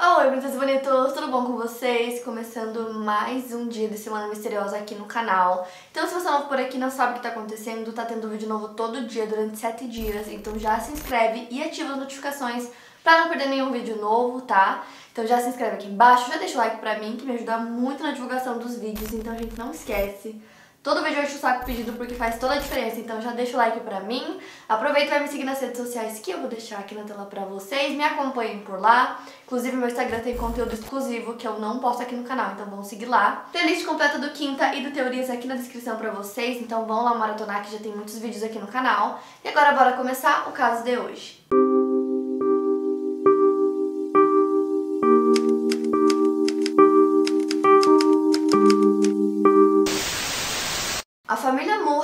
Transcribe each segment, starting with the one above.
Oi, e bonitos, tudo bom com vocês? Começando mais um dia de Semana Misteriosa aqui no canal. Então se você é novo por aqui não sabe o que tá acontecendo, tá tendo vídeo novo todo dia durante 7 dias, então já se inscreve e ativa as notificações pra não perder nenhum vídeo novo, tá? Então já se inscreve aqui embaixo, já deixa o like pra mim, que me ajuda muito na divulgação dos vídeos, então a gente não esquece. Todo vídeo eu encho o saco pedido porque faz toda a diferença, então já deixa o like pra mim. Aproveita e vai me seguir nas redes sociais que eu vou deixar aqui na tela pra vocês. Me acompanhem por lá. Inclusive, meu Instagram tem conteúdo exclusivo que eu não posto aqui no canal, então vão seguir lá. Playlist completa do Quinta e do Teorias aqui na descrição pra vocês, então vão lá maratonar que já tem muitos vídeos aqui no canal. E agora bora começar o caso de hoje. A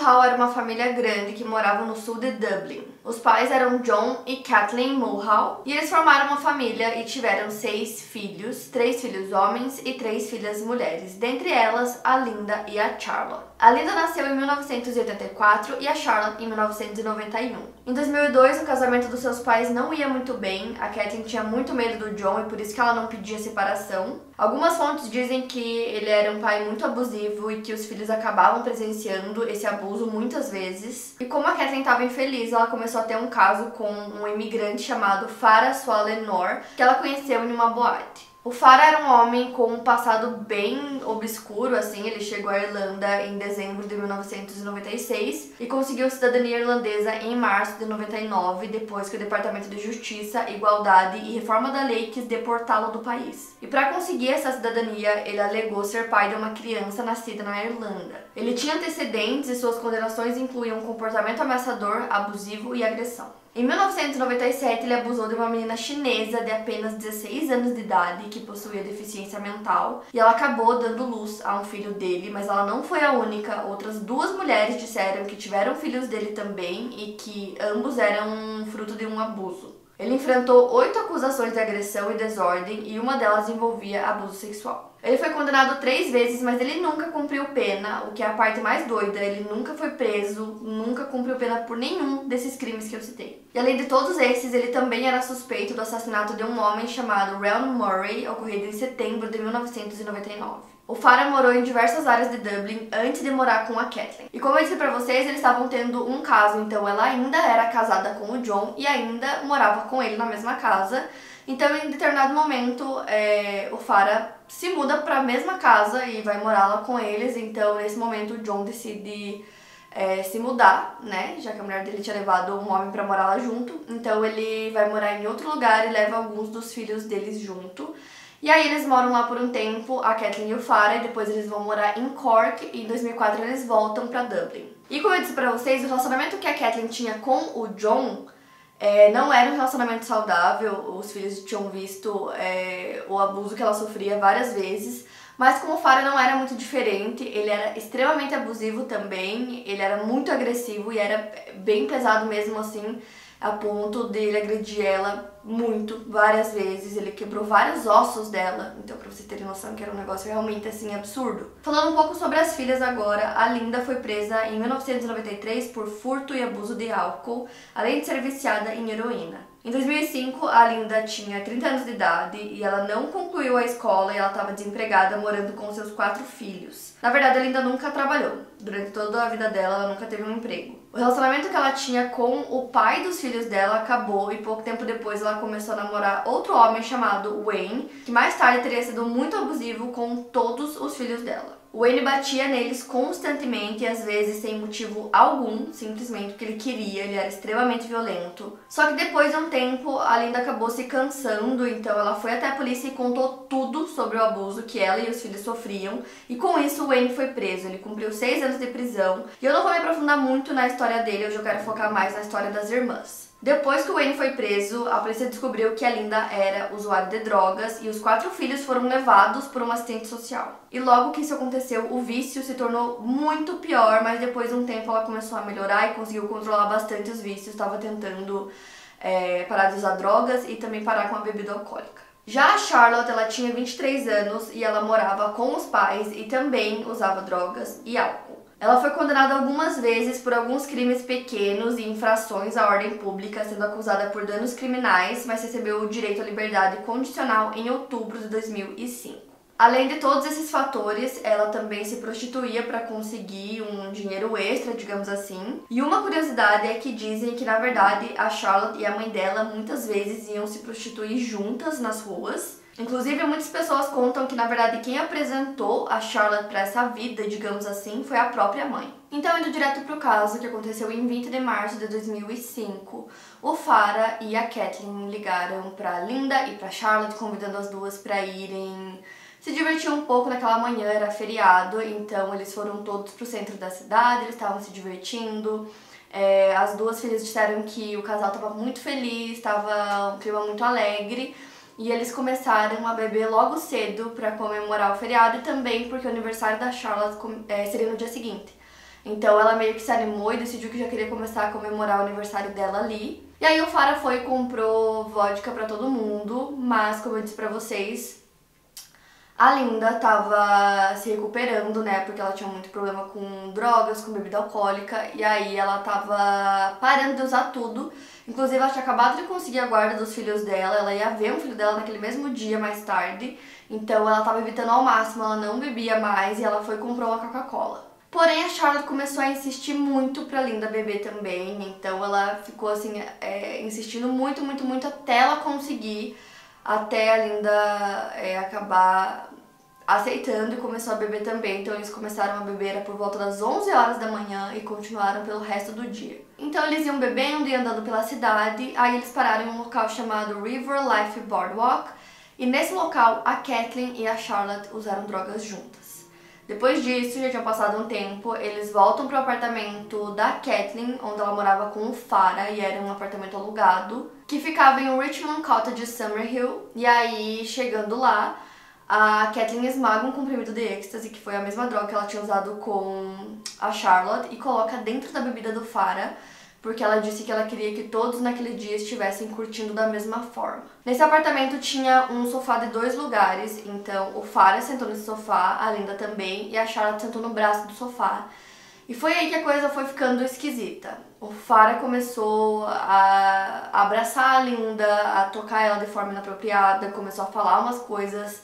Mulhall era uma família grande que morava no sul de Dublin. Os pais eram John e Kathleen Mulhall e eles formaram uma família e tiveram seis filhos, três filhos homens e três filhas mulheres, dentre elas a Linda e a Charlotte. A Linda nasceu em 1984 e a Charlotte em 1991. Em 2002, o casamento dos seus pais não ia muito bem, a Kathleen tinha muito medo do John e por isso que ela não pedia separação. Algumas fontes dizem que ele era um pai muito abusivo e que os filhos acabavam presenciando esse abuso muitas vezes. E como a Kathleen estava infeliz, ela começou a ter um caso com um imigrante chamado Farah Swallenor, que ela conheceu em uma boate. O Farah era um homem com um passado bem obscuro, assim, ele chegou à Irlanda em dezembro de 1996 e conseguiu cidadania irlandesa em março de 99, depois que o Departamento de Justiça, Igualdade e Reforma da Lei quis deportá-lo do país. E para conseguir essa cidadania, ele alegou ser pai de uma criança nascida na Irlanda. Ele tinha antecedentes e suas condenações incluíam comportamento ameaçador, abusivo e agressão. Em 1997, ele abusou de uma menina chinesa de apenas 16 anos de idade que possuía deficiência mental e ela acabou dando luz a um filho dele, mas ela não foi a única. Outras duas mulheres disseram que tiveram filhos dele também e que ambos eram fruto de um abuso. Ele enfrentou oito acusações de agressão e desordem e uma delas envolvia abuso sexual. Ele foi condenado três vezes, mas ele nunca cumpriu pena, o que é a parte mais doida. Ele nunca foi preso, nunca cumpriu pena por nenhum desses crimes que eu citei. E além de todos esses, ele também era suspeito do assassinato de um homem chamado Ryan Murray, ocorrido em setembro de 1999. O Farah morou em diversas áreas de Dublin antes de morar com a Kathleen. E como eu disse pra vocês, eles estavam tendo um caso, então ela ainda era casada com o John e ainda morava com ele na mesma casa. Então, em determinado momento, é, o Farah se muda para a mesma casa e vai morar lá com eles. Então, nesse momento, o John decide é, se mudar, né? Já que a mulher dele tinha levado um homem para morar lá junto. Então, ele vai morar em outro lugar e leva alguns dos filhos deles junto. E aí eles moram lá por um tempo, a Kathleen e o Farah, e depois eles vão morar em Cork e em 2004 eles voltam para Dublin. E como eu disse pra vocês, o relacionamento que a Kathleen tinha com o John é, não era um relacionamento saudável, os filhos tinham visto é, o abuso que ela sofria várias vezes, mas como o Farah não era muito diferente, ele era extremamente abusivo também, ele era muito agressivo e era bem pesado mesmo assim a ponto dele agredir ela muito, várias vezes. Ele quebrou vários ossos dela. Então, pra vocês terem noção que era um negócio realmente assim absurdo. Falando um pouco sobre as filhas agora, a Linda foi presa em 1993 por furto e abuso de álcool, além de ser viciada em heroína. Em 2005, a Linda tinha 30 anos de idade e ela não concluiu a escola e ela estava desempregada morando com seus quatro filhos. Na verdade, a Linda nunca trabalhou. Durante toda a vida dela, ela nunca teve um emprego. O relacionamento que ela tinha com o pai dos filhos dela acabou e pouco tempo depois ela começou a namorar outro homem chamado Wayne, que mais tarde teria sido muito abusivo com todos os filhos dela. Wayne batia neles constantemente às vezes sem motivo algum, simplesmente porque ele queria, ele era extremamente violento. Só que depois de um tempo, a Linda acabou se cansando, então ela foi até a polícia e contou tudo sobre o abuso que ela e os filhos sofriam. E com isso, o Wayne foi preso. Ele cumpriu seis anos de prisão. E eu não vou me aprofundar muito na história dele, hoje eu quero focar mais na história das irmãs. Depois que o Wayne foi preso, a polícia descobriu que a Linda era usuária de drogas e os quatro filhos foram levados por um assistente social. E logo que isso aconteceu, o vício se tornou muito pior, mas depois de um tempo ela começou a melhorar e conseguiu controlar bastante os vícios, estava tentando é, parar de usar drogas e também parar com a bebida alcoólica. Já a Charlotte, ela tinha 23 anos e ela morava com os pais e também usava drogas e álcool. Ela foi condenada algumas vezes por alguns crimes pequenos e infrações à ordem pública, sendo acusada por danos criminais, mas recebeu o direito à liberdade condicional em outubro de 2005. Além de todos esses fatores, ela também se prostituía para conseguir um dinheiro extra, digamos assim. E uma curiosidade é que dizem que na verdade a Charlotte e a mãe dela muitas vezes iam se prostituir juntas nas ruas. Inclusive, muitas pessoas contam que na verdade quem apresentou a Charlotte para essa vida, digamos assim, foi a própria mãe. Então, indo direto pro caso que aconteceu em 20 de março de 2005, o Farah e a Kathleen ligaram para Linda e para Charlotte convidando as duas para irem se divertir um pouco naquela manhã, era feriado, então eles foram todos pro centro da cidade, eles estavam se divertindo. É, as duas filhas disseram que o casal estava muito feliz, estava um clima muito alegre. E eles começaram a beber logo cedo para comemorar o feriado e também porque o aniversário da Charlotte é, seria no dia seguinte. Então ela meio que se animou e decidiu que já queria começar a comemorar o aniversário dela ali. E aí o Farah foi e comprou vodka para todo mundo, mas como eu disse pra vocês, a Linda tava se recuperando, né? Porque ela tinha muito problema com drogas, com bebida alcoólica. E aí ela tava parando de usar tudo. Inclusive, ela tinha acabado de conseguir a guarda dos filhos dela. Ela ia ver um filho dela naquele mesmo dia, mais tarde. Então ela tava evitando ao máximo, ela não bebia mais. E ela foi e comprou uma Coca-Cola. Porém, a Charlotte começou a insistir muito pra Linda beber também. Então ela ficou assim, é, insistindo muito, muito, muito até ela conseguir até a Linda é, acabar aceitando e começou a beber também. Então eles começaram a beber por volta das 11 horas da manhã e continuaram pelo resto do dia. Então eles iam bebendo e andando pela cidade, aí eles pararam em um local chamado River Life Boardwalk, e nesse local a Kathleen e a Charlotte usaram drogas juntas. Depois disso, já tinha passado um tempo, eles voltam pro apartamento da Kathleen, onde ela morava com o Farah, e era um apartamento alugado, que ficava em Richmond Cottage, Summerhill. E aí, chegando lá, a Kathleen esmaga um comprimido de êxtase, que foi a mesma droga que ela tinha usado com a Charlotte, e coloca dentro da bebida do Farah, porque ela disse que ela queria que todos naquele dia estivessem curtindo da mesma forma. Nesse apartamento tinha um sofá de dois lugares, então o Farah sentou nesse sofá, a Linda também, e a Charlotte sentou no braço do sofá. E foi aí que a coisa foi ficando esquisita. O Farah começou a abraçar a Linda, a tocar ela de forma inapropriada, começou a falar umas coisas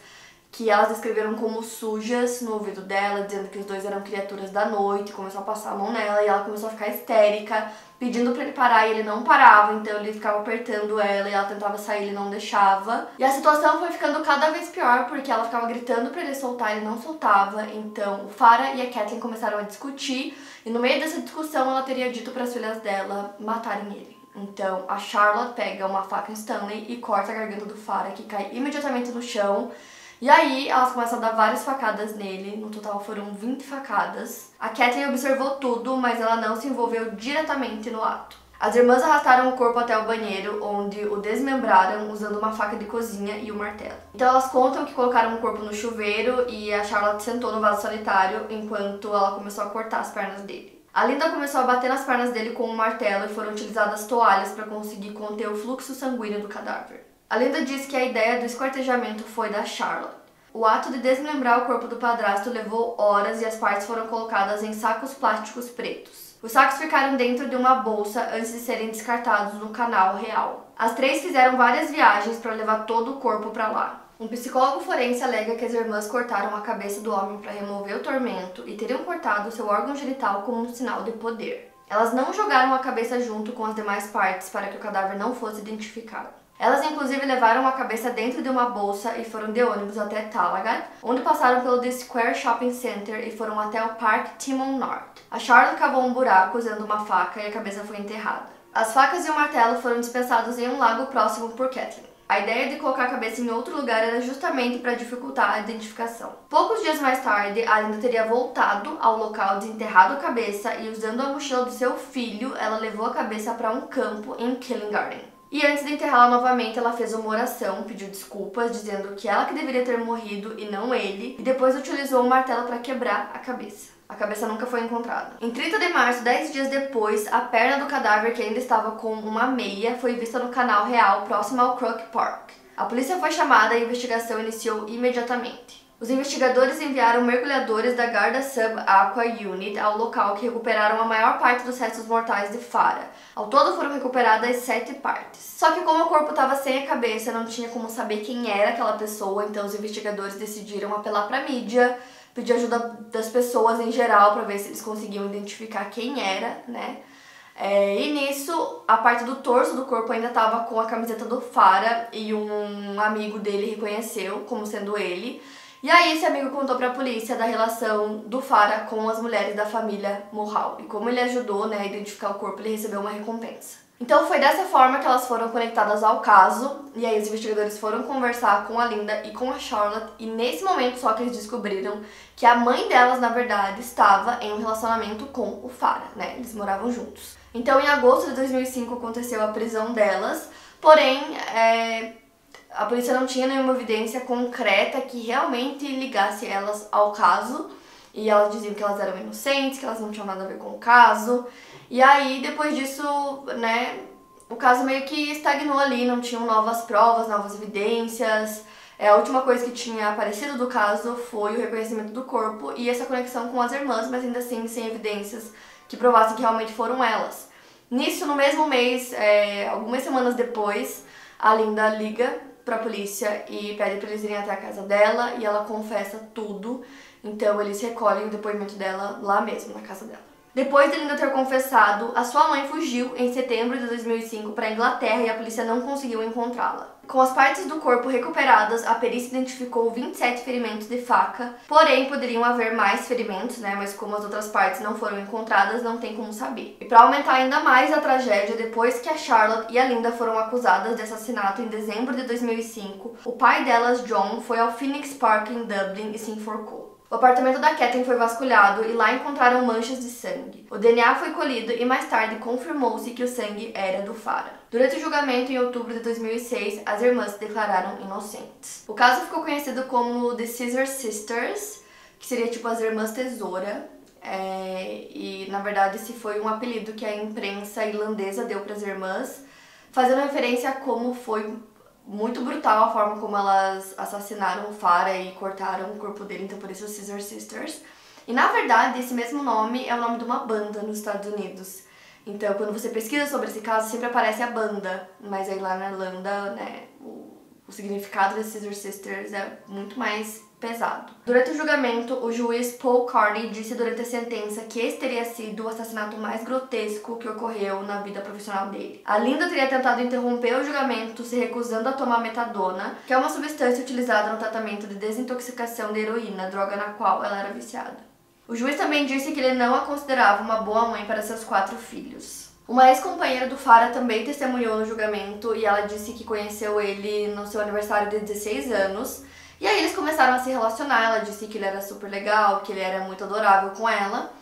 que elas descreveram como sujas no ouvido dela, dizendo que os dois eram criaturas da noite, começou a passar a mão nela e ela começou a ficar histérica, pedindo para ele parar e ele não parava, então ele ficava apertando ela e ela tentava sair, ele não deixava. E a situação foi ficando cada vez pior porque ela ficava gritando para ele soltar, ele não soltava. Então o Farah e a Kathleen começaram a discutir e no meio dessa discussão ela teria dito para as filhas dela matarem ele. Então a Charlotte pega uma faca Stanley e corta a garganta do Farah que cai imediatamente no chão. E aí elas começam a dar várias facadas nele, no total foram 20 facadas. A Kathleen observou tudo, mas ela não se envolveu diretamente no ato. As irmãs arrastaram o corpo até o banheiro, onde o desmembraram usando uma faca de cozinha e um martelo. Então elas contam que colocaram o corpo no chuveiro e a Charlotte sentou no vaso sanitário enquanto ela começou a cortar as pernas dele. A Linda começou a bater nas pernas dele com um martelo e foram utilizadas toalhas para conseguir conter o fluxo sanguíneo do cadáver. A lenda diz que a ideia do esquartejamento foi da Charlotte. O ato de desmembrar o corpo do padrasto levou horas e as partes foram colocadas em sacos plásticos pretos. Os sacos ficaram dentro de uma bolsa antes de serem descartados no canal real. As três fizeram várias viagens para levar todo o corpo para lá. Um psicólogo forense alega que as irmãs cortaram a cabeça do homem para remover o tormento e teriam cortado seu órgão genital como um sinal de poder. Elas não jogaram a cabeça junto com as demais partes para que o cadáver não fosse identificado. Elas inclusive levaram a cabeça dentro de uma bolsa e foram de ônibus até Talagat, onde passaram pelo The Square Shopping Center e foram até o Parque Timon North. A Charlotte cavou um buraco usando uma faca e a cabeça foi enterrada. As facas e o martelo foram dispensados em um lago próximo por Kathleen. A ideia de colocar a cabeça em outro lugar era justamente para dificultar a identificação. Poucos dias mais tarde, a Linda teria voltado ao local, desenterrado a cabeça e, usando a mochila do seu filho, ela levou a cabeça para um campo em Killing Garden. E antes de enterrá-la novamente, ela fez uma oração, pediu desculpas, dizendo que ela que deveria ter morrido e não ele, e depois utilizou um martelo para quebrar a cabeça. A cabeça nunca foi encontrada. Em 30 de março, 10 dias depois, a perna do cadáver, que ainda estava com uma meia, foi vista no canal real próximo ao Crook Park. A polícia foi chamada e a investigação iniciou imediatamente. Os investigadores enviaram mergulhadores da Garda Sub Aqua Unit ao local que recuperaram a maior parte dos restos mortais de Farah. Ao todo foram recuperadas sete partes. Só que como o corpo estava sem a cabeça, não tinha como saber quem era aquela pessoa, então os investigadores decidiram apelar para a mídia, pedir ajuda das pessoas em geral para ver se eles conseguiam identificar quem era, né? É, e nisso, a parte do torso do corpo ainda estava com a camiseta do Farah e um amigo dele reconheceu como sendo ele. E aí esse amigo contou para a polícia da relação do Farah com as mulheres da família Mohal. E como ele ajudou né, a identificar o corpo, ele recebeu uma recompensa. Então foi dessa forma que elas foram conectadas ao caso, e aí os investigadores foram conversar com a Linda e com a Charlotte, e nesse momento só que eles descobriram que a mãe delas, na verdade, estava em um relacionamento com o Farah, né? Eles moravam juntos. Então em agosto de 2005 aconteceu a prisão delas, porém é, a polícia não tinha nenhuma evidência concreta que realmente ligasse elas ao caso. E elas diziam que elas eram inocentes, que elas não tinham nada a ver com o caso. E aí, depois disso, né, o caso meio que estagnou ali, não tinham novas provas, novas evidências. É, a última coisa que tinha aparecido do caso foi o reconhecimento do corpo e essa conexão com as irmãs, mas ainda assim sem evidências que provassem que realmente foram elas. Nisso, no mesmo mês, é, algumas semanas depois, a Linda liga pra polícia e pede pra eles irem até a casa dela e ela confessa tudo. Então eles recolhem o depoimento dela lá mesmo, na casa dela. Depois de Linda ter confessado, a sua mãe fugiu em setembro de 2005 para a Inglaterra e a polícia não conseguiu encontrá-la. Com as partes do corpo recuperadas, a perícia identificou 27 ferimentos de faca, porém poderiam haver mais ferimentos, né? Mas como as outras partes não foram encontradas, não tem como saber. E para aumentar ainda mais a tragédia, depois que a Charlotte e a Linda foram acusadas de assassinato em dezembro de 2005, o pai delas, John, foi ao Phoenix Park em Dublin e se enforcou. O apartamento da Kathleen foi vasculhado e lá encontraram manchas de sangue. O DNA foi colhido e mais tarde confirmou-se que o sangue era do Farah. Durante o julgamento em outubro de 2006, as irmãs se declararam inocentes. O caso ficou conhecido como The Scissor Sisters, que seria tipo as irmãs tesoura. É, e na verdade esse foi um apelido que a imprensa irlandesa deu para as irmãs, fazendo referência a como foi muito brutal a forma como elas assassinaram o Farah e cortaram o corpo dele, então por isso Scissor Sisters. E na verdade, esse mesmo nome é o nome de uma banda nos Estados Unidos. Então, quando você pesquisa sobre esse caso, sempre aparece a banda, mas aí lá na Irlanda, né, o, o significado de Scissor Sisters é muito mais pesado. Durante o julgamento, o juiz Paul Carney disse durante a sentença que esse teria sido o assassinato mais grotesco que ocorreu na vida profissional dele. A Linda teria tentado interromper o julgamento se recusando a tomar metadona, que é uma substância utilizada no tratamento de desintoxicação de heroína, droga na qual ela era viciada. O juiz também disse que ele não a considerava uma boa mãe para seus quatro filhos. Uma ex-companheira do Farah também testemunhou no julgamento e ela disse que conheceu ele no seu aniversário de 16 anos e aí eles começaram a se relacionar, ela disse que ele era super legal, que ele era muito adorável com ela.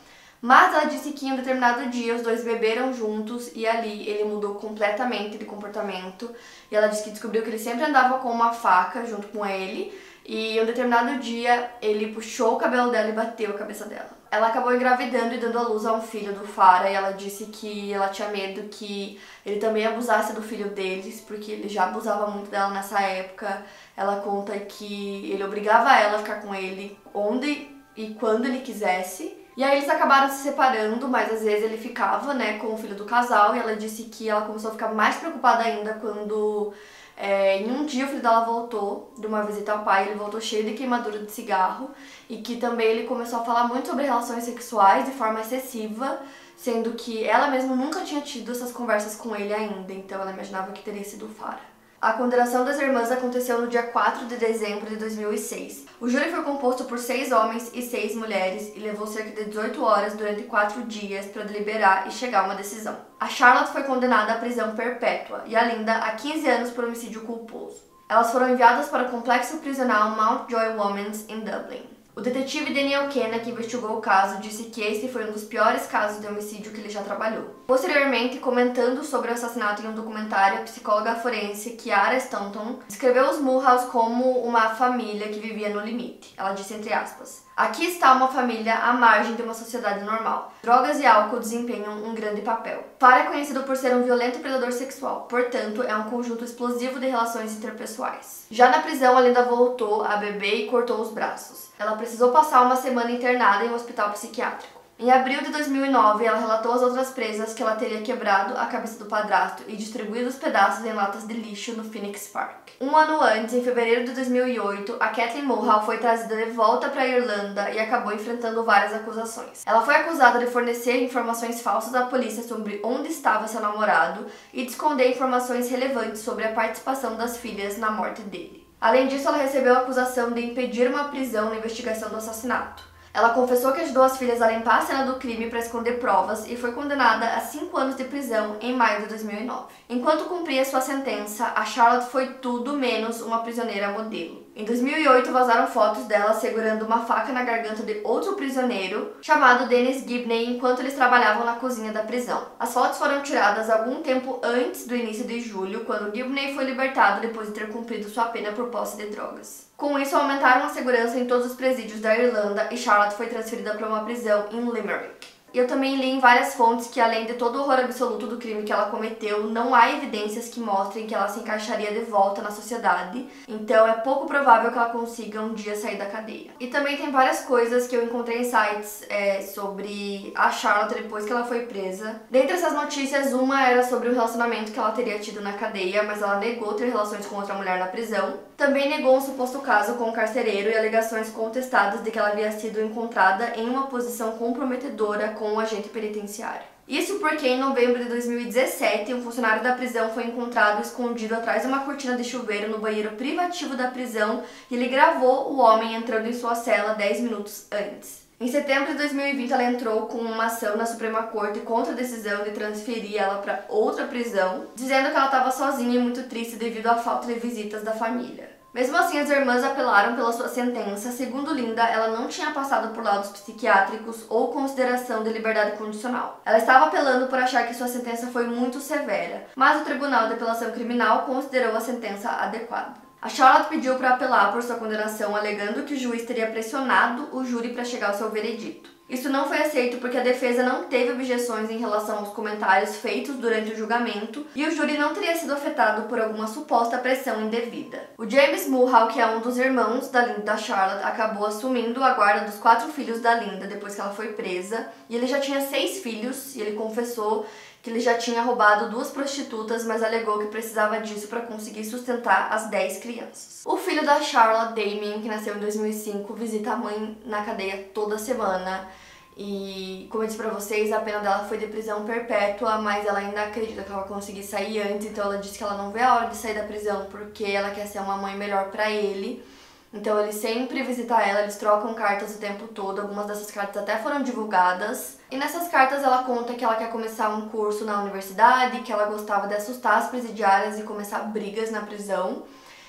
Mas ela disse que em um determinado dia os dois beberam juntos e ali ele mudou completamente de comportamento. E ela disse que descobriu que ele sempre andava com uma faca junto com ele. E em um determinado dia ele puxou o cabelo dela e bateu a cabeça dela. Ela acabou engravidando e dando à luz a um filho do Farah e ela disse que ela tinha medo que ele também abusasse do filho deles, porque ele já abusava muito dela nessa época. Ela conta que ele obrigava ela a ficar com ele onde e quando ele quisesse. E aí eles acabaram se separando, mas às vezes ele ficava, né, com o filho do casal e ela disse que ela começou a ficar mais preocupada ainda quando é, em um dia o filho dela voltou de uma visita ao pai, ele voltou cheio de queimadura de cigarro e que também ele começou a falar muito sobre relações sexuais de forma excessiva, sendo que ela mesma nunca tinha tido essas conversas com ele ainda, então ela imaginava que teria sido o Fara. A condenação das irmãs aconteceu no dia 4 de dezembro de 2006. O júri foi composto por seis homens e seis mulheres e levou cerca de 18 horas durante quatro dias para deliberar e chegar a uma decisão. A Charlotte foi condenada à prisão perpétua e a Linda a 15 anos por homicídio culposo. Elas foram enviadas para o complexo prisional Mount Joy Womans em Dublin. O detetive Daniel Kenna, que investigou o caso, disse que esse foi um dos piores casos de homicídio que ele já trabalhou. Posteriormente, comentando sobre o assassinato em um documentário, a psicóloga forense Kiara Stanton descreveu os Mulhouse como uma família que vivia no limite. Ela disse entre aspas: Aqui está uma família à margem de uma sociedade normal. Drogas e álcool desempenham um grande papel. Farah é conhecido por ser um violento predador sexual, portanto, é um conjunto explosivo de relações interpessoais. Já na prisão, a Linda voltou a beber e cortou os braços. Ela precisou passar uma semana internada em um hospital psiquiátrico. Em abril de 2009, ela relatou às outras presas que ela teria quebrado a cabeça do padrasto e distribuído os pedaços em latas de lixo no Phoenix Park. Um ano antes, em fevereiro de 2008, a Kathleen Mulhall foi trazida de volta para a Irlanda e acabou enfrentando várias acusações. Ela foi acusada de fornecer informações falsas à polícia sobre onde estava seu namorado e de esconder informações relevantes sobre a participação das filhas na morte dele. Além disso, ela recebeu a acusação de impedir uma prisão na investigação do assassinato. Ela confessou que ajudou as filhas a limpar a cena do crime para esconder provas e foi condenada a cinco anos de prisão em maio de 2009. Enquanto cumpria sua sentença, a Charlotte foi tudo menos uma prisioneira modelo. Em 2008, vazaram fotos dela segurando uma faca na garganta de outro prisioneiro, chamado Dennis Gibney, enquanto eles trabalhavam na cozinha da prisão. As fotos foram tiradas algum tempo antes do início de julho, quando Gibney foi libertado depois de ter cumprido sua pena por posse de drogas. Com isso, aumentaram a segurança em todos os presídios da Irlanda e Charlotte foi transferida para uma prisão em Limerick. Eu também li em várias fontes que, além de todo o horror absoluto do crime que ela cometeu, não há evidências que mostrem que ela se encaixaria de volta na sociedade, então é pouco provável que ela consiga um dia sair da cadeia. E também tem várias coisas que eu encontrei em sites é, sobre a Charlotte depois que ela foi presa. Dentre essas notícias, uma era sobre o relacionamento que ela teria tido na cadeia, mas ela negou ter relações com outra mulher na prisão. Também negou um suposto caso com um carcereiro e alegações contestadas de que ela havia sido encontrada em uma posição comprometedora com um agente penitenciário. Isso porque em novembro de 2017, um funcionário da prisão foi encontrado escondido atrás de uma cortina de chuveiro no banheiro privativo da prisão e ele gravou o homem entrando em sua cela 10 minutos antes. Em setembro de 2020, ela entrou com uma ação na Suprema Corte contra a decisão de transferir ela para outra prisão, dizendo que ela estava sozinha e muito triste devido à falta de visitas da família. Mesmo assim, as irmãs apelaram pela sua sentença. Segundo Linda, ela não tinha passado por laudos psiquiátricos ou consideração de liberdade condicional. Ela estava apelando por achar que sua sentença foi muito severa, mas o Tribunal de Apelação Criminal considerou a sentença adequada. A Charlotte pediu para apelar por sua condenação, alegando que o juiz teria pressionado o júri para chegar ao seu veredito. Isso não foi aceito porque a defesa não teve objeções em relação aos comentários feitos durante o julgamento e o júri não teria sido afetado por alguma suposta pressão indevida. O James Mulhall, que é um dos irmãos da Linda da Charlotte, acabou assumindo a guarda dos quatro filhos da Linda depois que ela foi presa e ele já tinha seis filhos e ele confessou que ele já tinha roubado duas prostitutas, mas alegou que precisava disso para conseguir sustentar as 10 crianças. O filho da Charlotte, Damien, que nasceu em 2005, visita a mãe na cadeia toda semana. E, como eu disse pra vocês, a pena dela foi de prisão perpétua, mas ela ainda acredita que ela vai conseguir sair antes, então ela disse que ela não vê a hora de sair da prisão porque ela quer ser uma mãe melhor para ele. Então ele sempre visita ela, eles trocam cartas o tempo todo, algumas dessas cartas até foram divulgadas. E nessas cartas ela conta que ela quer começar um curso na universidade, que ela gostava de assustar as presidiárias e começar brigas na prisão.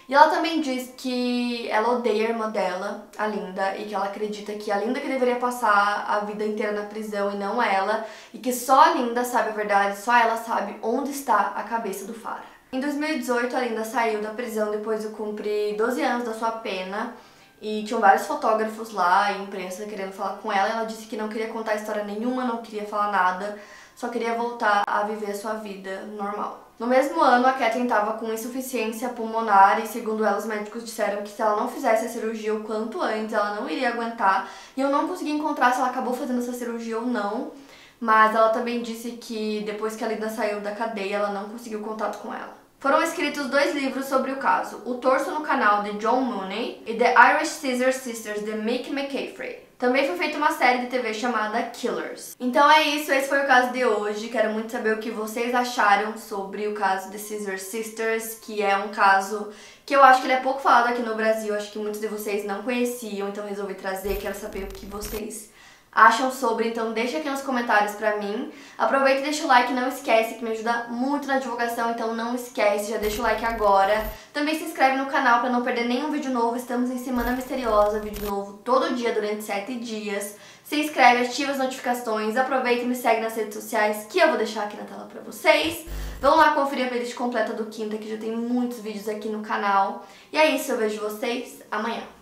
E ela também diz que ela odeia a irmã dela, a Linda, e que ela acredita que a Linda que deveria passar a vida inteira na prisão e não ela, e que só a Linda sabe a verdade, só ela sabe onde está a cabeça do Farah. Em 2018, a Linda saiu da prisão depois de cumprir 12 anos da sua pena e tinham vários fotógrafos lá e imprensa querendo falar com ela. Ela disse que não queria contar história nenhuma, não queria falar nada, só queria voltar a viver a sua vida normal. No mesmo ano, a Kathleen estava com insuficiência pulmonar e, segundo ela, os médicos disseram que se ela não fizesse a cirurgia o quanto antes, ela não iria aguentar. E eu não consegui encontrar se ela acabou fazendo essa cirurgia ou não. Mas ela também disse que depois que a Linda saiu da cadeia, ela não conseguiu contato com ela. Foram escritos dois livros sobre o caso, O Torso no Canal, de John Mooney, e The Irish Scissor Sisters, de Mick McCaffrey. Também foi feita uma série de TV chamada Killers. Então é isso, esse foi o caso de hoje. Quero muito saber o que vocês acharam sobre o caso de Scissor Sisters, que é um caso que eu acho que ele é pouco falado aqui no Brasil, acho que muitos de vocês não conheciam, então resolvi trazer, quero saber o que vocês acham sobre, então deixa aqui nos comentários pra mim. Aproveita e deixa o like, não esquece, que me ajuda muito na divulgação, então não esquece, já deixa o like agora. Também se inscreve no canal pra não perder nenhum vídeo novo, estamos em Semana Misteriosa, vídeo novo todo dia durante 7 dias. Se inscreve, ativa as notificações, aproveita e me segue nas redes sociais, que eu vou deixar aqui na tela pra vocês. Vão lá conferir a playlist completa do Quinta, que já tem muitos vídeos aqui no canal. E é isso, eu vejo vocês amanhã.